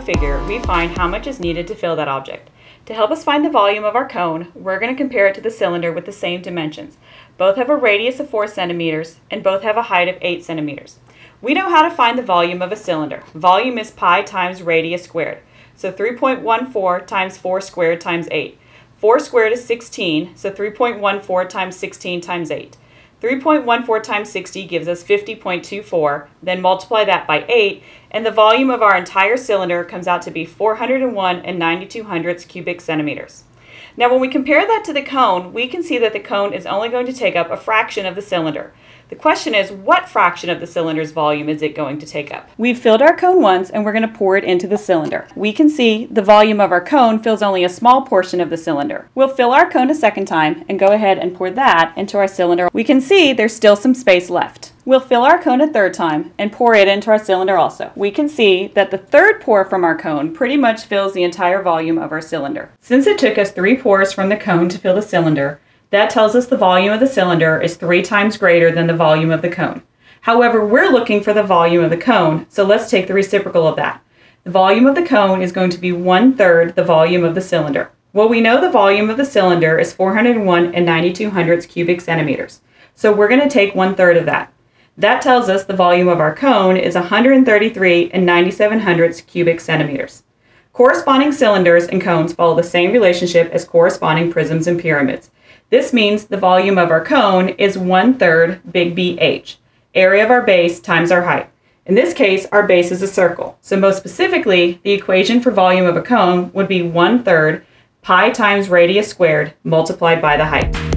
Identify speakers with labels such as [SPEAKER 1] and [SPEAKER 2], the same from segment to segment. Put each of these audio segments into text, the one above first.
[SPEAKER 1] figure, we find how much is needed to fill that object. To help us find the volume of our cone, we're going to compare it to the cylinder with the same dimensions. Both have a radius of 4 centimeters and both have a height of 8 centimeters. We know how to find the volume of a cylinder. Volume is pi times radius squared. So 3.14 times 4 squared times 8. 4 squared is 16, so 3.14 times 16 times 8. 3.14 times 60 gives us 50.24, then multiply that by 8, and the volume of our entire cylinder comes out to be 401 and 92 hundredths cubic centimeters. Now when we compare that to the cone, we can see that the cone is only going to take up a fraction of the cylinder. The question is, what fraction of the cylinder's volume is it going to take up? We've filled our cone once and we're going to pour it into the cylinder. We can see the volume of our cone fills only a small portion of the cylinder. We'll fill our cone a second time and go ahead and pour that into our cylinder. We can see there's still some space left. We'll fill our cone a third time and pour it into our cylinder also. We can see that the third pour from our cone pretty much fills the entire volume of our cylinder. Since it took us three pours from the cone to fill the cylinder, that tells us the volume of the cylinder is three times greater than the volume of the cone. However, we're looking for the volume of the cone, so let's take the reciprocal of that. The volume of the cone is going to be one third the volume of the cylinder. Well, we know the volume of the cylinder is 401 and 92 hundredths cubic centimeters. So we're going to take one third of that. That tells us the volume of our cone is 133 and 97 hundredths cubic centimeters. Corresponding cylinders and cones follow the same relationship as corresponding prisms and pyramids. This means the volume of our cone is one third big BH, area of our base times our height. In this case, our base is a circle. So most specifically, the equation for volume of a cone would be one third pi times radius squared multiplied by the height.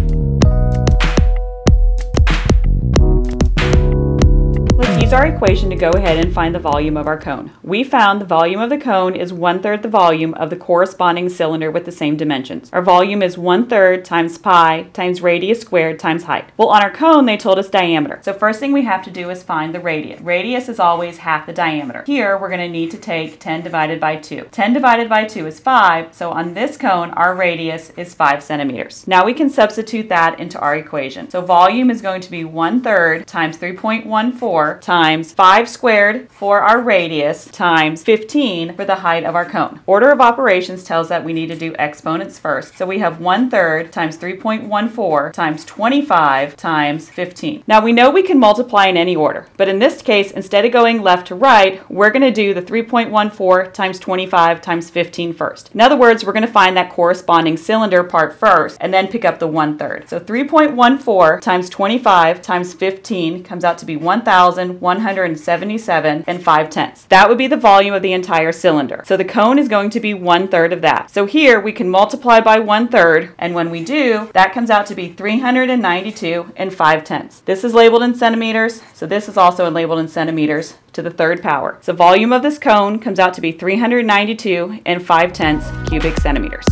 [SPEAKER 1] Use our equation to go ahead and find the volume of our cone. We found the volume of the cone is one-third the volume of the corresponding cylinder with the same dimensions. Our volume is one-third times pi times radius squared times height. Well, on our cone, they told us diameter. So first thing we have to do is find the radius. Radius is always half the diameter. Here, we're going to need to take 10 divided by 2. 10 divided by 2 is 5, so on this cone, our radius is 5 centimeters. Now we can substitute that into our equation. So volume is going to be one-third times 3.14 times times 5 squared for our radius times 15 for the height of our cone. Order of operations tells that we need to do exponents first. So we have 1 third times 3.14 times 25 times 15. Now we know we can multiply in any order, but in this case, instead of going left to right, we're going to do the 3.14 times 25 times 15 first. In other words, we're going to find that corresponding cylinder part first and then pick up the 1 third. So 3.14 times 25 times 15 comes out to be 1,100 177 and 5 tenths. That would be the volume of the entire cylinder. So the cone is going to be one third of that. So here we can multiply by one third, and when we do, that comes out to be 392 and 5 tenths. This is labeled in centimeters, so this is also labeled in centimeters to the third power. So volume of this cone comes out to be 392 and 5 tenths cubic centimeters.